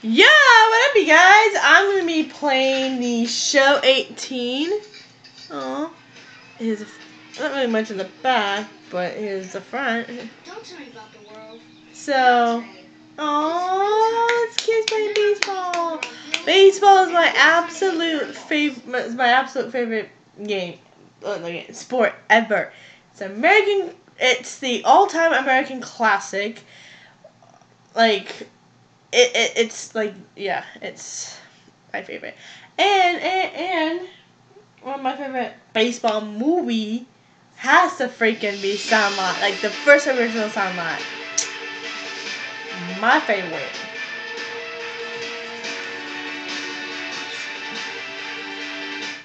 Yeah, what up, you guys? I'm gonna be playing the Show 18. Oh, here's not really much in the back, but here's the front. Don't tell me about the world. So, oh, it's kids playing baseball. Baseball is my absolute favorite. Is my absolute favorite game, uh, sport ever. It's American. It's the all-time American classic. Like it, it it's like yeah, it's my favorite. And and and one of my favorite baseball movie has to freaking be Sandlot, like the first original Sandlot. My favorite.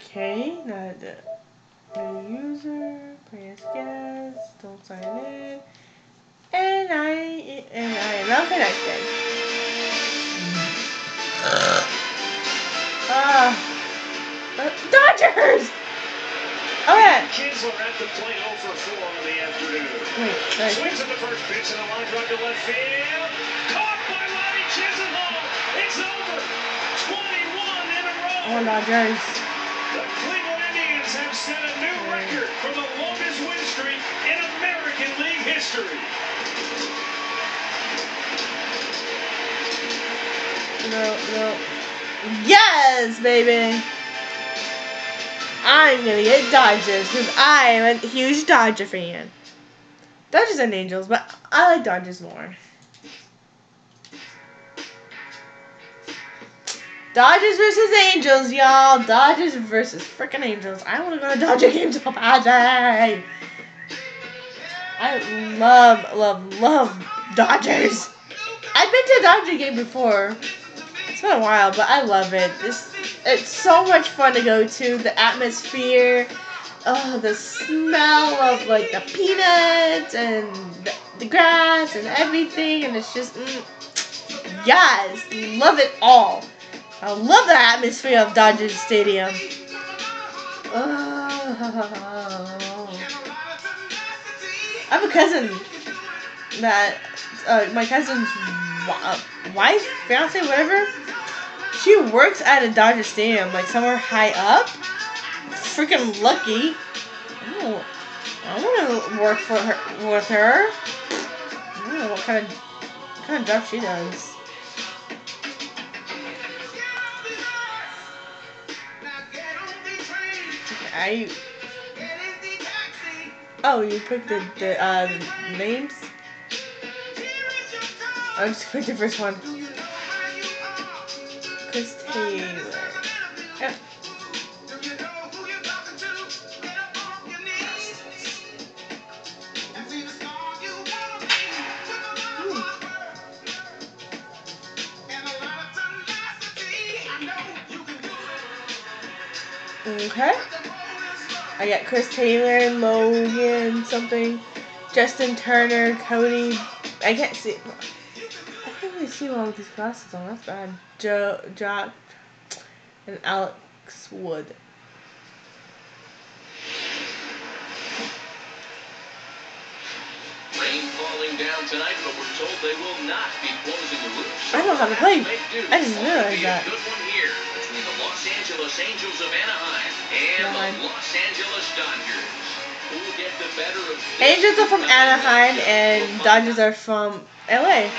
Okay, now the new user, press guest, don't sign in, and I and I am now connected. Uh, uh, Dodgers! Oh yeah. Kinsler at the plate 0 for 4 on the afternoon. Wait, sorry. Swings at the first pitch and a line drive to left field. Caught by Lonnie Chisenhall. It's over. 21 in a row. Oh, Dodgers. The Cleveland Indians have set a new record for the longest win streak in American League history. No, no. Yes, baby. I'm gonna get Dodgers because I am a huge Dodger fan. Dodgers and Angels, but I like Dodgers more. Dodgers versus Angels, y'all. Dodgers versus freaking Angels. I want to go to Dodger games so bad. I love, love, love Dodgers. I've been to a Dodger game before. It's been a while, but I love it. This it's so much fun to go to. The atmosphere, oh, the smell of like the peanuts and the, the grass and everything, and it's just mm, yes, love it all. I love the atmosphere of Dodger Stadium. Oh. I have a cousin that uh, my cousin's wife, fiance, whatever. She works at a Dodger Stadium, like somewhere high up. Freaking lucky. Oh, I want to work for her with her. I don't know what kind of what kind of job she does. I. Oh, you picked the the uh, names. I'll just pick the first one. Okay. I got Chris Taylor, Logan, something, Justin Turner, Cody. I can't see. I can't really see one with these glasses on. That's bad. Joe, Jock, and Alex Wood. Rain falling down tonight, but we're told they will not be closing the roofs. I know how to play. Make do. I didn't realize that. A good one here between the Los Angeles Angels of Anaheim and Anaheim. the Los Angeles Dodgers. Who will get the better of Angels are from Anaheim and Dodgers are from LA.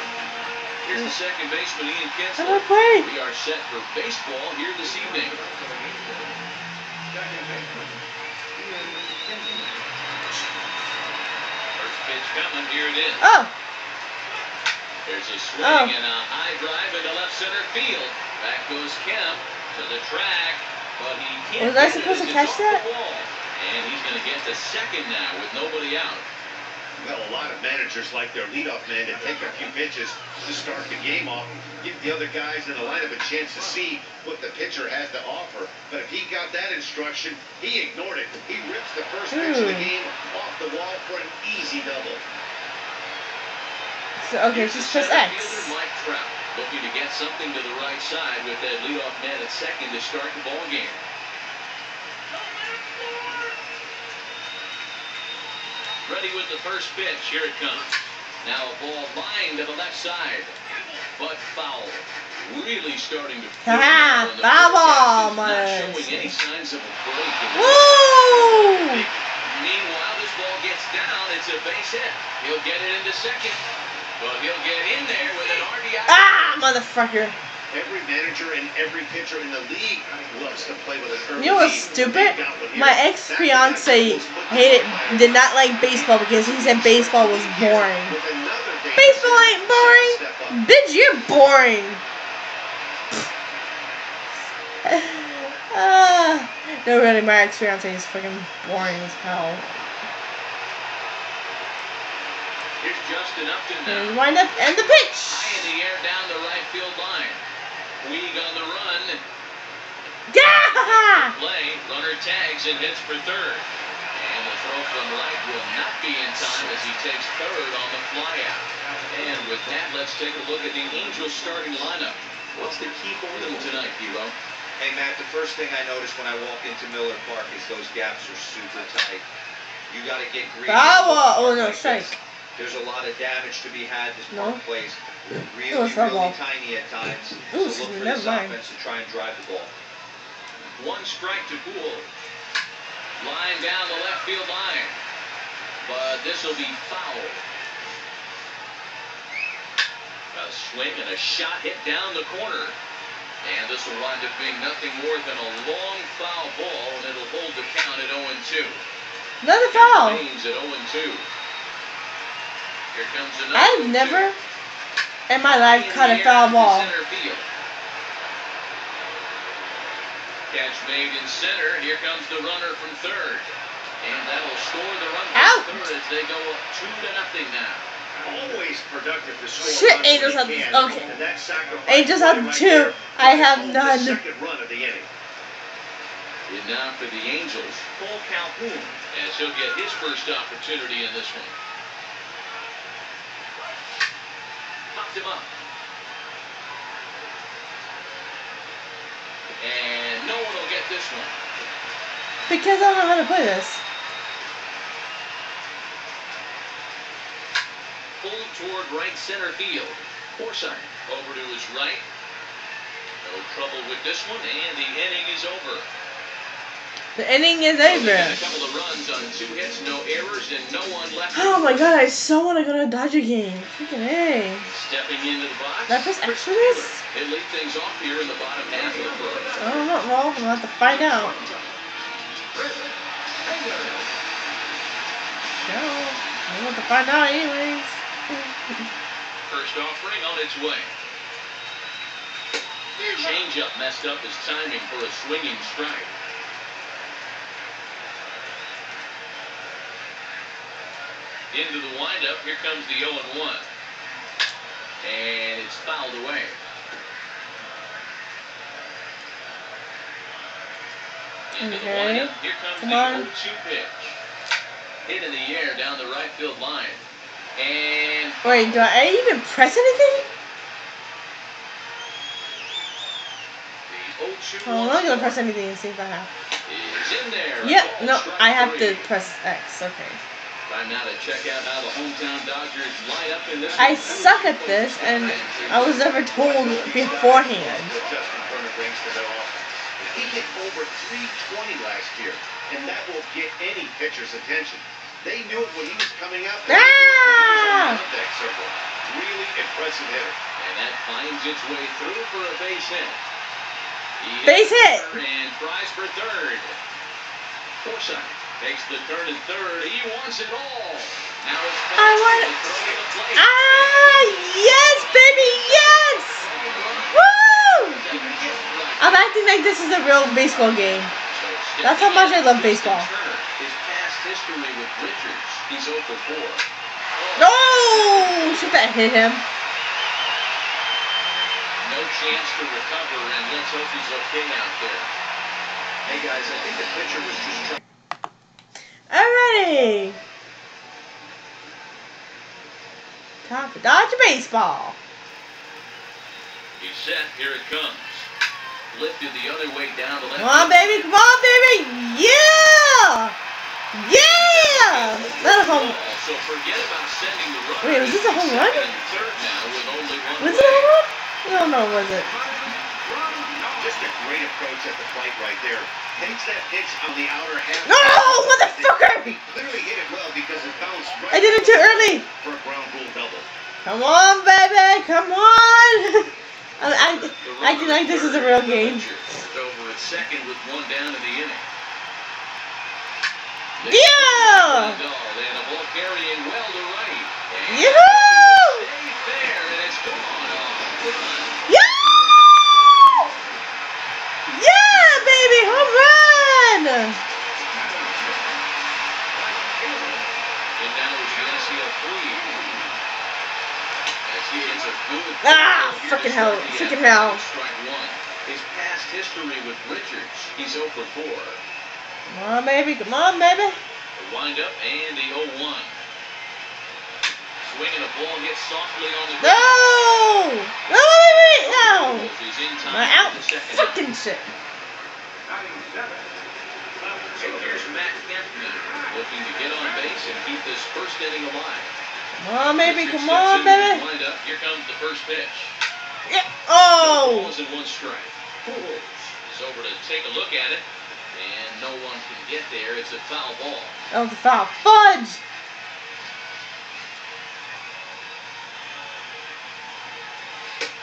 Here's the second baseman, Ian How do I Kinsler. play? We are set for baseball here this evening. First pitch coming, here it is. Oh, There's a swing Oh. and a high drive into left center field. Back goes Kemp to the track, but he can't Was I supposed to catch that? And he's going to get to second now with nobody out. Well, a lot of managers like their leadoff man to take a few pitches to start the game off, give the other guys in the lineup a chance to see what the pitcher has to offer. But if he got that instruction, he ignored it. He rips the first pitch of the hmm. game off the wall for an easy double. so okay, just press X. Mike Trout, looking to get something to the right side with that leadoff man at second to start the ball game. Ready with the first pitch. Here it comes. Now a ball line to the left side. but foul. Really starting to Ha, feel now, and the foul ball, forecast is not showing any signs of a break. Woo! Meanwhile, this ball gets down. It's a base hit. He'll get it into second. But he'll get in there with an RBI. Ah, motherfucker. Every manager and every pitcher in the league loves to play with an early You know what's stupid? They got one here. My ex fiance hated, did not like baseball because he said baseball was boring. With another dangerous Baseball ain't boring. Bitch, you're boring. uh, no, really, my ex fiance is fucking boring as hell. Here's Justin Upton And wind up and the pitch. High in the air down the right field line. Puig on the run. Yeah! Play. Runner tags and hits for third. And the throw from right will not be in time as he takes third on the flyout. And with that, let's take a look at the Angels starting lineup. What's the key for them tonight, Hero? Hey, Matt, the first thing I notice when I walk into Miller Park is those gaps are super tight. You got to get greedy. Bravo! in a Oh, park no, like strike. this. There's a lot of damage to be had. This No. park plays really, Oh, really ball. tiny at times. Ooh, so look for never this mind. offense to try and drive the ball. One strike to Poole. Line down the left field line. But this will be foul. A swing and a shot hit down the corner. And this will wind up being nothing more than a long foul ball, and it'll hold the count at 0-2. Another foul. Remains at 0-2. Here comes another. I've never in my life In caught a foul ball. Catch made in center. Here comes the runner from third. And that'll score the run Out. from third as they go up two to nothing now. Always productive to score Shit, runs Angels have- can, okay. and that Angels play have right two. there I have none. The second run of the inning. And now for the Angels, Paul Calhoun, as he'll get his first opportunity in this one. Him up. And no one will get this one. Because I don't know how to play this. Pulled toward right center field. Forsythe over to his right. No trouble with this one, and the inning is over. The inning is over. got A couple of runs on two hits, no errors, and no one left. Oh my god, I so want to go to a Dodger game. Freaking A. Stepping into the box. Press Chris X this? Lead things off here in the bottom half of the first. I don't know, well, we'll have to find out. No, we'll have to find out anyways. First offering on its way. Changeup messed up his timing for a swinging strike. Into the windup, here comes the 0 and 1. And it's fouled away. Into the Okay. windup, here comes Come the on. 0 2 pitch. Hit in the air down the right field line. And Wait, do I even press anything? the 0 2 Oh, I'm not gonna press anything and see if I have. there. Yep, no, I have three. to press X. Okay. Time now to check out how the hometown Dodgers line up in this I suck at this, and I was never told beforehand. That Justin Turner brings to their offense. He hit over 320 last year, and that will get any pitcher's attention. They knew it when he was coming out. They knew it when he was on Ah! the contact circle. Really impressive hitter. And that finds its way through for a base hit. He Base hit. And tries for third. Forsythe takes the turn at third. He wants it all. Now it's I want Forsythe throwing the plate. Ah, yes, baby, yes! Woo! I'm acting like this is a real baseball game. That's how much I love baseball. Turner, his past history with Richards, he's 0 for 4. No! Should that hit him? No chance to recover, and let's hope he's okay out there. Hey guys, I think the pitcher was just trying. Alrighty. Time for Dodger baseball. He's set. Here it comes. Lifted the other way down the left. Come on, baby. Come on, baby. Yeah! Yeah! Him home. So forget about sending the runner. Wait, was this a home run? Second and third now with only one Was it a home run? No, no, was it? Just a great approach at the plate right there. Takes that pitch on the outer half. No, motherfucker! He clearly hit it well because it bounced right I did it too early. for a ground rule double. Come on, baby, come on. I, I, acting like this is a real game. Over at second with one down in the inning. Yeah! And a ball carrying well to right. And Yoo-hoo! Stay fair, and it's gone oh, off baby, home run! Ah, start hell, the hell. His past history with Richards, he's 0 for 4. Come on, baby, come on, baby. The windup and the 0-1. Swinging a ball hit softly on the No! No, baby, no! My out the freaking shit. So here's Matt Kempney looking to get on base and keep this first inning alive. Come on, baby, come on, baby. Here comes the first pitch. Yeah. No Oh! balls and one strike. He's over to take a look at it, and no one can get there. It's a foul ball. That was a foul. Fudge!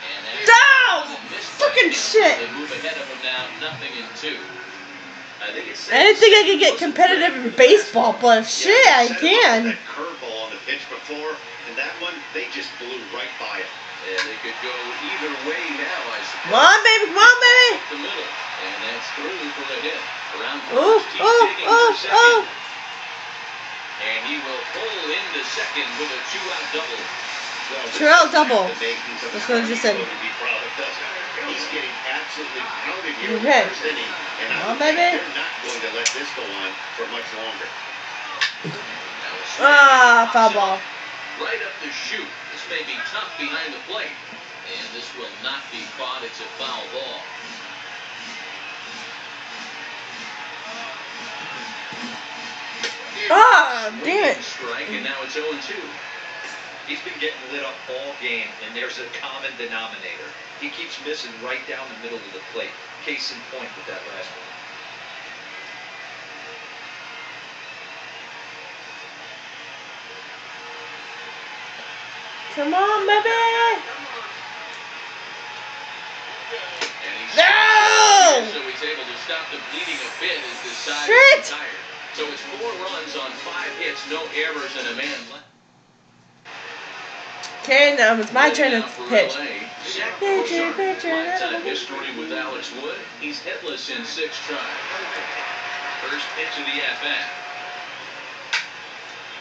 And that's No! missed by Fucking shit. They move ahead of him now, nothing in two. I think I didn't think I could get competitive in baseball, but shit, I Set him up with can. Curveball on the pitch before, and that one, they just blew right by it. And they could go either way now, I suppose. Come on, baby, come on, baby. Up the middle, and that's through for the hit. Around Oh, oh, oh, oh. And he will pull into second with a two-out double. True double. the makings of That's what I just said. going to be proud of, doesn't it? He's getting absolutely pounded here in Okay. the first inning, and I Come on, think baby. they're not going to let this go on for much longer. Now a swing Ah, foul ball. Right up the chute. This may be tough behind the plate. And this will not be caught. It's a foul ball. Ah, damn it. Strike, and now it's 0-2. He's been getting lit up all game, and there's a common denominator. He keeps missing right down the middle of the plate. Case in point with that last one. Come on, baby. No! So he's able to stop the bleeding a bit as the side Shit! is. So it's four runs on five hits, no errors, and a man left. Okay, now it's my turn to pitch. Pitcher, pitcher, history with Alex Wood. He's hitless in six tries. First pitch of the at-bat.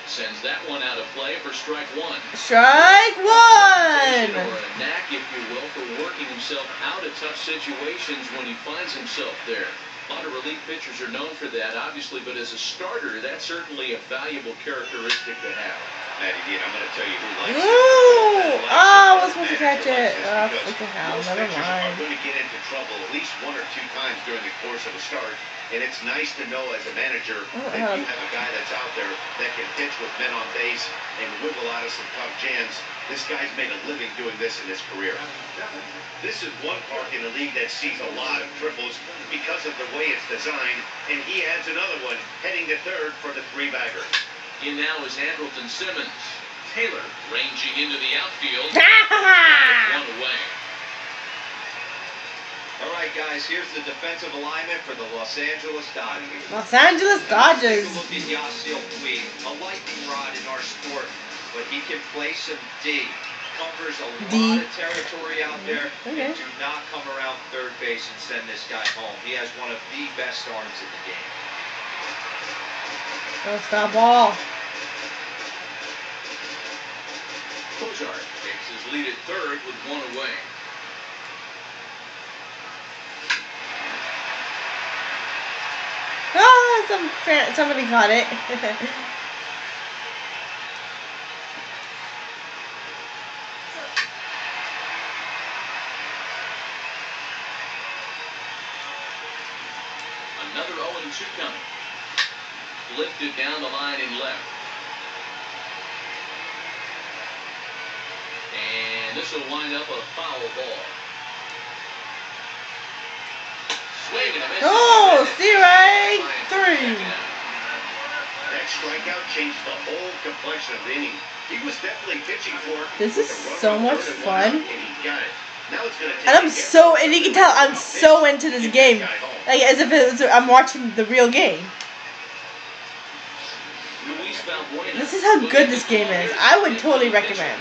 Sends that one out of play for strike one. Strike one. Or a knack, if you will, for working himself out of tough situations when he finds himself there. A lot of relief pitchers are known for that, obviously, but as a starter, that's certainly a valuable characteristic to have. Matty I'm going to tell you who likes it. Ooh! That Oh, I was supposed to catch it. this Oh, ah, because freaking hell. most Never pitchers are mind. going to get into trouble at least one or two times during the course of a start. And it's nice to know as a manager that you have a guy that's out there that can pitch with men on base and wiggle out of some tough jams. This guy's made a living doing this in his career. This is one park in the league that sees a lot of triples because of the way it's designed, and he adds another one heading to third for the three-bagger. In now is Andrelton Simmons. Taylor ranging into the outfield. Ha One away. All right, guys, here's the defensive alignment for the Los Angeles Dodgers. Los Angeles Dodgers. Take a look at Yasiel Puig, a lightning rod in our sport, but he can play some D. Covers a D. lot of territory out there, Okay. and do not come around third base and send this guy home. He has one of the best arms in the game. That's that ball. Cozart takes his lead at third with one away. Oh, some, somebody caught it. Another 0-2 coming. Lifted down the line and left. And this will wind up a foul ball. Swing and a miss. Oh, zero three. That strikeout changed the whole complexion of the inning. He was definitely pitching for. This is so much third and one out, fun. And he got it. Now it's gonna take And I'm so, and you can tell I'm so into this game. that guy home. Like as if it was, I'm watching the real game. This is how good this game is. I would totally recommend.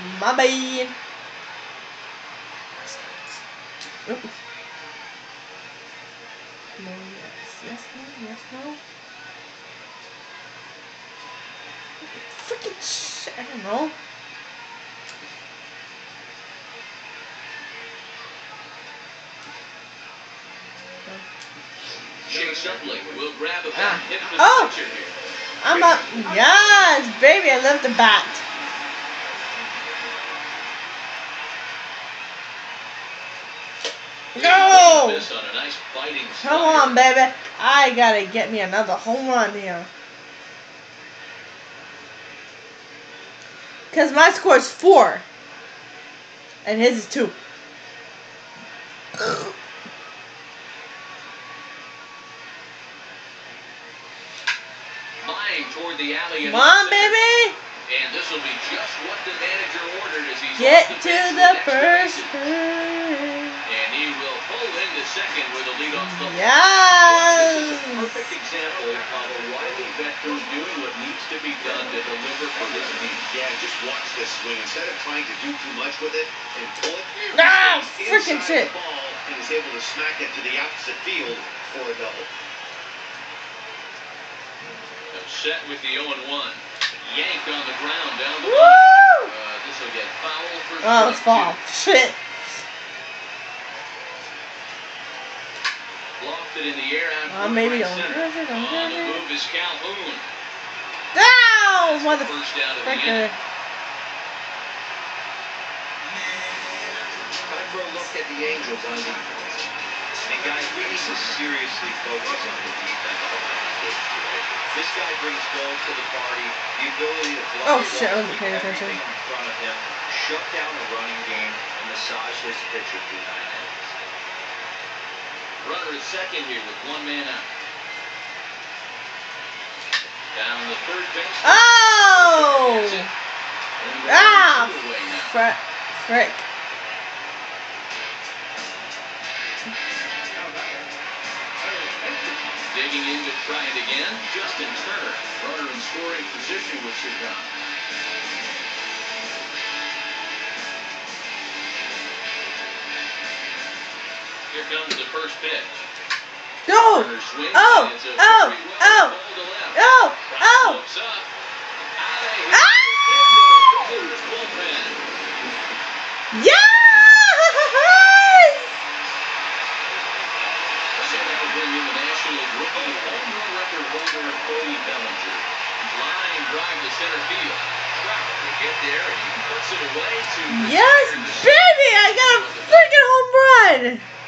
My bye. No, yes, yes, no, yes, no. Freaking shit, I don't know. Shane Shuffling will grab a ah. bat. Ah. Oh! I'm up. Yes, baby, I love the bat. Come on, baby. I gotta get me another home run here. Because my score is four. And his is two. Toward the alley. Come on, baby. And this will be just what the manager ordered as he's Get to bench the first he will pull into second with a lead off double. This is a Yes. perfect example of a wily veteran doing what needs to be done to deliver for his team. Yeah, just watch this swing. Instead of trying to do too much with it and pull it, he Ah, stays frickin' inside shit. the ball and is able to smack it to the opposite field for a double. Set with the 0-1. Yanked on the ground down the Woo! Uh, this will get foul for Oh, it's foul. Shit. Lofted in the air out Uh, maybe right don't center. grab it, don't On the move is Calhoun. Down, That's the first down of the motherfucker. Time for a look at the Angels on defense. And guys, we need to seriously focus on the defense behind the gates today. This guy brings gold to the party, the ability to block Oh, shit, I wasn't paying attention. everything in front of him, shut down the running game, and massage his pitcher through nine innings. Runner at second here with one man out. Down the third base. Oh! Gets it. And we're Ah! now. Frick. Frick. Digging in to try it again. Justin Turner. Runner in scoring position with Chicago. Oh, oh, oh, to center field. Trout will get there and he puts it away to Yes, the baby! I got a freaking home run!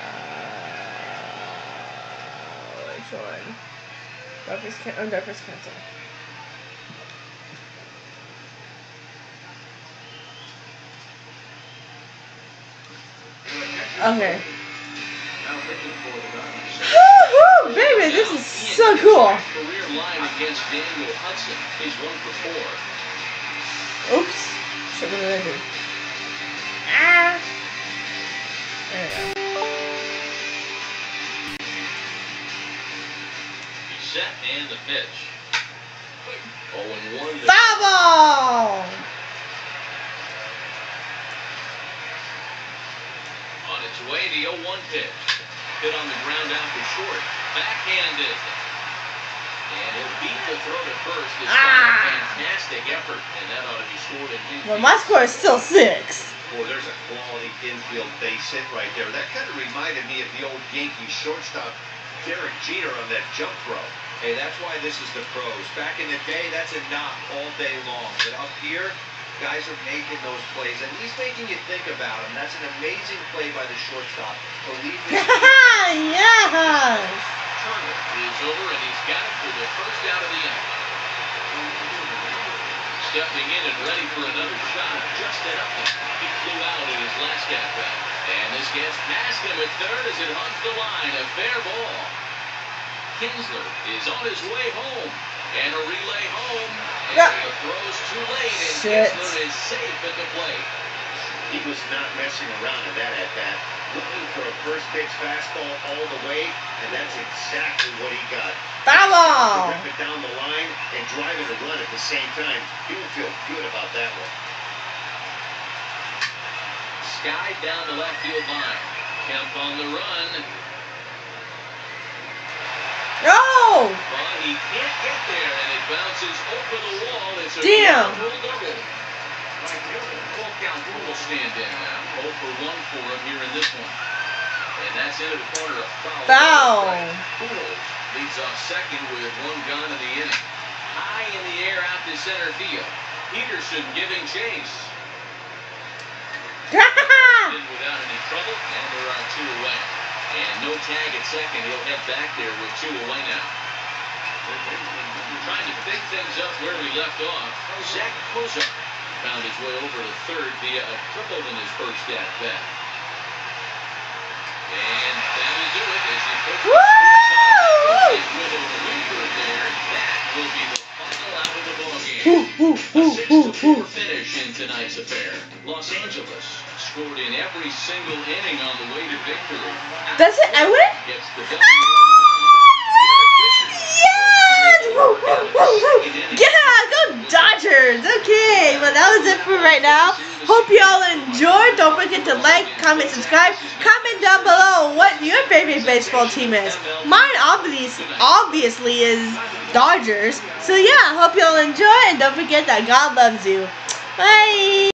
Uh, which one? Dolphins can oh Dolphins cancel. Okay. Woohoo! Baby, this is so cool. Career line against Daniel Hudson. There. He's set and the pitch. 0 1. Foul ball. On its way, the 0 1 pitch. Hit on the ground out for short. Backhanded. And he'll beat the throw to first. It's Ah. fantastic effort, and that ought to be scored in his Well, my score is still six. Boy, there's a quality infield base hit right there. That kind of reminded me of the old Yankee shortstop Derek Jeter on that jump throw. Hey, that's why this is the pros. Back in the day, that's a knock all day long. But up here, guys are making those plays, and he's making you think about him. That's an amazing play by the shortstop to leave his yes. Turner is over, and he's got it for the first out of the inning. Stepping in and ready for another shot. Justin Upton. He flew out in his last at bat. And this gets past him at third as it hugs the line. A fair ball. Kinsler is on his way home. And a relay home. And Yeah. the throw's too late, and Shit. Kinsler is safe at the plate. He was not messing around in that at bat. Looking for a first pitch fastball all the way, and that's exactly what he got. Foul ball. Rip it down the line and drive it a run at the same time. He will feel good about that one. Sky down the left field line. Kemp on the run. No. But he can't get there, and it bounces over the wall. It's a Damn. Ground rule count will stand in now. 0 for 1 for him here in this one. And that's into the corner of foul. Foul. Pujols leads off second with one gun in the inning. High in the air out to center field. Pederson giving chase. In without any trouble, and there are two away. And no tag at second. He'll head back there with two away now. Trying to pick things up where we left off, Zach Cozart found his way over to third via a triple in his first at bat. And that'll do it as he puts the squeeze on there. That will be the final out of the ballgame. A 6 4 ooh. finish in tonight's affair. Los Angeles scored in every single inning on the way to victory. Does it? I win? Gets the W on the mound. Yes! Woo, woo, woo, woo. Yeah, go Dodgers! Okay, well that was it for right now. Hope you all enjoyed. Don't forget to like, comment, subscribe. Comment down below what your favorite baseball team is. Mine obviously, obviously is Dodgers. So yeah, hope you all enjoy and don't forget that God loves you. Bye!